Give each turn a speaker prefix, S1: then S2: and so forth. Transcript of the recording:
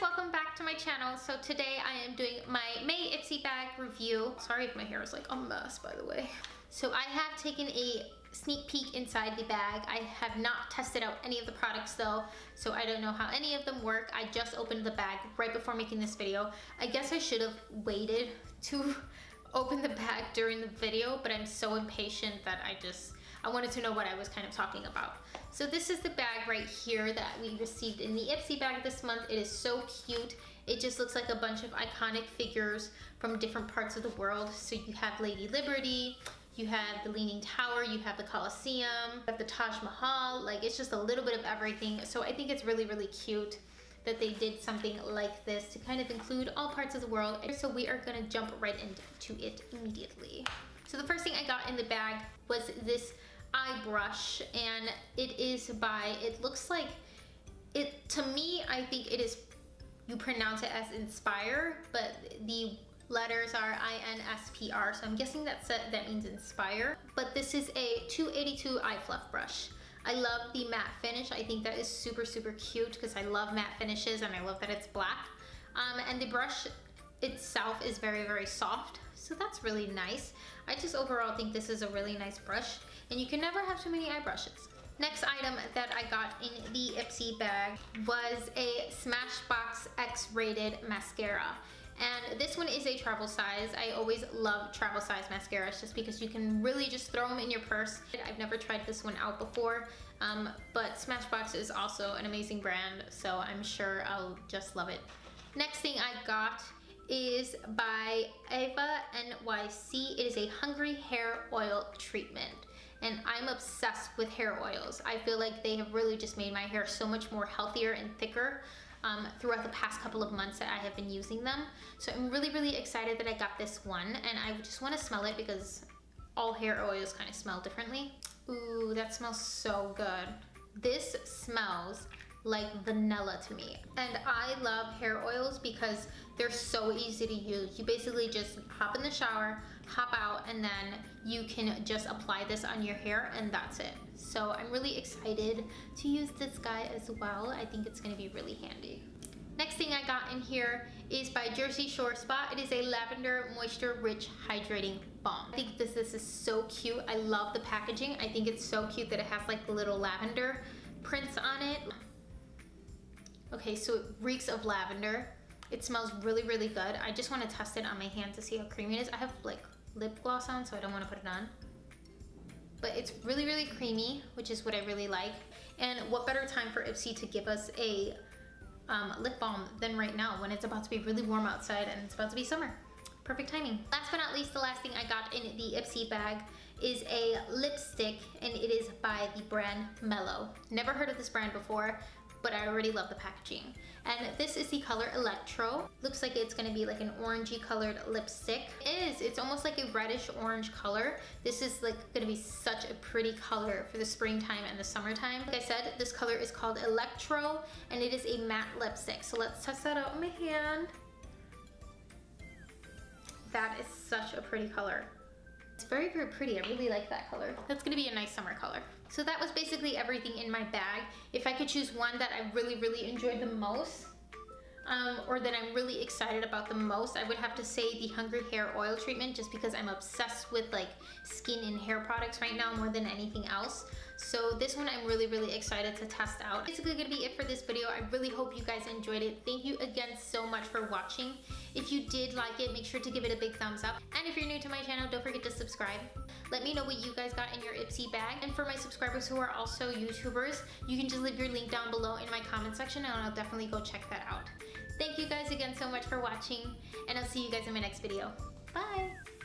S1: welcome back to my channel. So today I am doing my May Ipsy bag review. Sorry if my hair is like a mess, by the way. So I have taken a sneak peek inside the bag. I have not tested out any of the products though, so I don't know how any of them work. I just opened the bag right before making this video. I guess I should have waited to open the bag during the video, but I'm so impatient that I just, I wanted to know what I was kind of talking about. So this is the bag right here that we received in the Ipsy bag this month. It is so cute. It just looks like a bunch of iconic figures from different parts of the world. So you have Lady Liberty, you have the Leaning Tower, you have the Colosseum, you have the Taj Mahal, like it's just a little bit of everything. So I think it's really, really cute that they did something like this to kind of include all parts of the world. So we are gonna jump right into it immediately. So the first thing I got in the bag was this eye brush and it is by, it looks like, it to me, I think it is, you pronounce it as Inspire, but the letters are I-N-S-P-R, so I'm guessing that's a, that means Inspire. But this is a 282 eye fluff brush. I love the matte finish. I think that is super, super cute because I love matte finishes and I love that it's black. Um, and the brush itself is very, very soft. So that's really nice. I just overall think this is a really nice brush and you can never have too many eye brushes. Next item that I got in the Ipsy bag was a Smashbox X-rated mascara. And this one is a travel size. I always love travel size mascaras just because you can really just throw them in your purse. I've never tried this one out before, um, but Smashbox is also an amazing brand, so I'm sure I'll just love it. Next thing I got is by Eva NYC. It is a Hungry Hair Oil Treatment and I'm obsessed with hair oils. I feel like they have really just made my hair so much more healthier and thicker um, throughout the past couple of months that I have been using them. So I'm really, really excited that I got this one and I just wanna smell it because all hair oils kind of smell differently. Ooh, that smells so good. This smells like vanilla to me. And I love hair oils because they're so easy to use. You basically just hop in the shower, hop out, and then you can just apply this on your hair and that's it. So I'm really excited to use this guy as well. I think it's gonna be really handy. Next thing I got in here is by Jersey Shore Spa. It is a lavender moisture rich hydrating balm. I think this, this is so cute. I love the packaging. I think it's so cute that it has like little lavender prints on it. Okay, so it reeks of lavender. It smells really, really good. I just want to test it on my hand to see how creamy it is. I have like lip gloss on, so I don't want to put it on. But it's really, really creamy, which is what I really like. And what better time for Ipsy to give us a um, lip balm than right now when it's about to be really warm outside and it's about to be summer. Perfect timing. Last but not least, the last thing I got in the Ipsy bag is a lipstick and it is by the brand Mellow. Never heard of this brand before, but I already love the packaging. And this is the color Electro. Looks like it's gonna be like an orangey colored lipstick. It is, it's almost like a reddish orange color. This is like gonna be such a pretty color for the springtime and the summertime. Like I said, this color is called Electro and it is a matte lipstick. So let's test that out on my hand. That is such a pretty color. It's very, very pretty. I really like that color. That's gonna be a nice summer color. So that was basically everything in my bag. If I could choose one that I really, really enjoyed the most, um, or that I'm really excited about the most, I would have to say the Hungry Hair Oil Treatment just because I'm obsessed with like skin and hair products right now more than anything else. So this one I'm really, really excited to test out. Basically gonna be it for this video. I really hope you guys enjoyed it. Thank you again so much for watching. If you did like it, make sure to give it a big thumbs up. And if you're new to my channel, don't forget to subscribe. Let me know what you guys got in your Ipsy bag. And for my subscribers who are also YouTubers, you can just leave your link down below in my comment section and I'll definitely go check that out. Thank you guys again so much for watching and I'll see you guys in my next video. Bye!